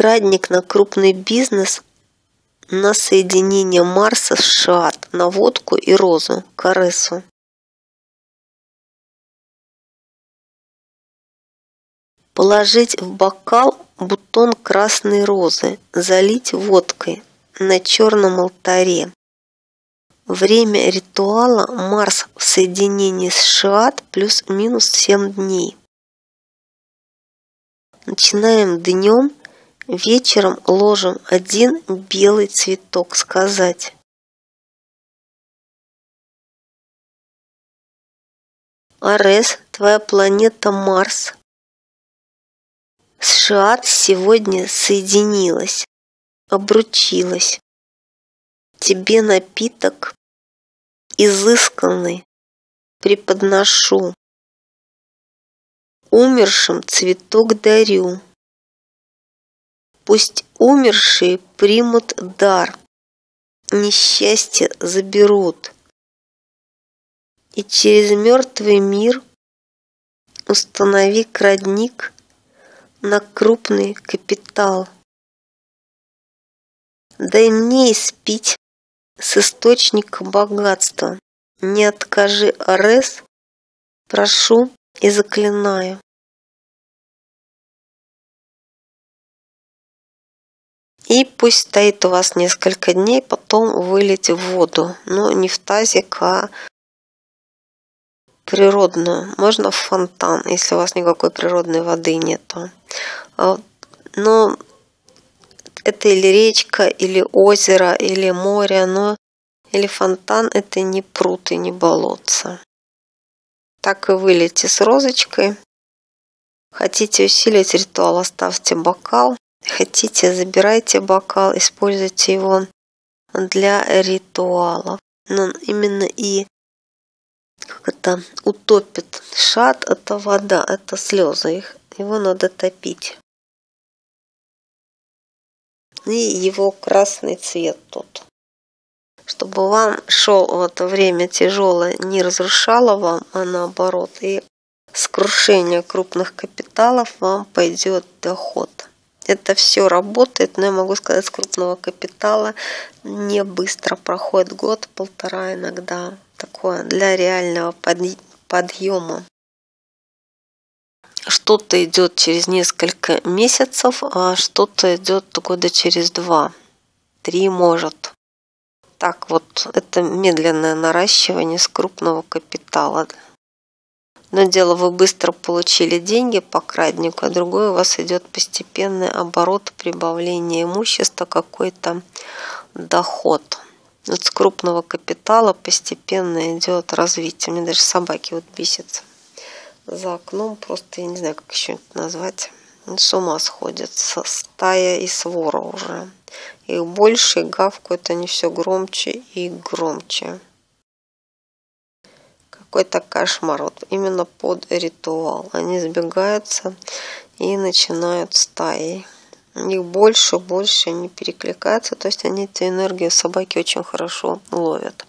крадник на крупный бизнес, на соединение Марса с Шат, на водку и розу, Каресу. Положить в бокал бутон красной розы, залить водкой на черном алтаре. Время ритуала Марс в соединении с Шиат плюс-минус 7 дней. Начинаем днем, вечером ложим один белый цветок сказать. Арес, твоя планета Марс, с Шиат сегодня соединилась, обручилась. Тебе напиток изысканный преподношу. Умершим цветок дарю. Пусть умершие примут дар, несчастье заберут. И через мертвый мир установи крадник на крупный капитал. Дай мне испить с источника богатства. Не откажи Арес, прошу и заклинаю. И пусть стоит у вас несколько дней, потом вылейте в воду. Но не в тазик, а природную. Можно в фонтан, если у вас никакой природной воды нету. А, но это или речка, или озеро, или море, но или фонтан это не пруд и не болотце. Так и вылейте с розочкой. Хотите усилить ритуал, оставьте бокал. Хотите, забирайте бокал, используйте его для ритуала. Но именно и как это утопит шат, это вода, это слезы. Их, его надо топить и его красный цвет тут. Чтобы вам шел в это время тяжелое, не разрушало вам, а наоборот, и с крушения крупных капиталов вам пойдет доход. Это все работает, но я могу сказать, с крупного капитала не быстро проходит год, полтора иногда. Такое для реального подъема что-то идет через несколько месяцев, а что-то идет года через два, три может. Так вот, это медленное наращивание с крупного капитала. Но дело вы быстро получили деньги по краднику, а другое у вас идет постепенный оборот прибавления имущества, какой-то доход. Вот с крупного капитала постепенно идет развитие. Мне даже собаки вот бесятся за окном просто, я не знаю, как еще это назвать, с ума сходят. Стая и свора уже. Их больше, и гавкают они все громче и громче. Какой-то кошмар. Вот именно под ритуал. Они сбегаются и начинают стаей. Их больше, больше не перекликаются. То есть они эту энергию собаки очень хорошо ловят.